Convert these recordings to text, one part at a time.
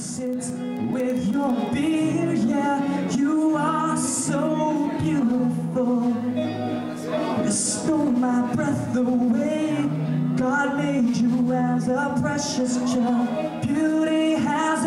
Sit with your beauty, yeah, you are so beautiful. You stole my breath away. God made you as a precious child. Beauty has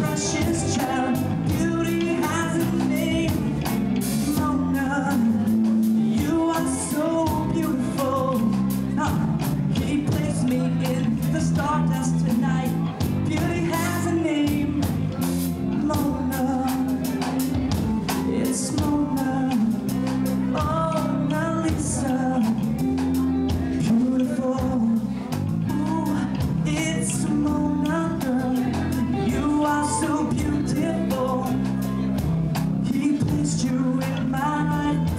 precious you in mind.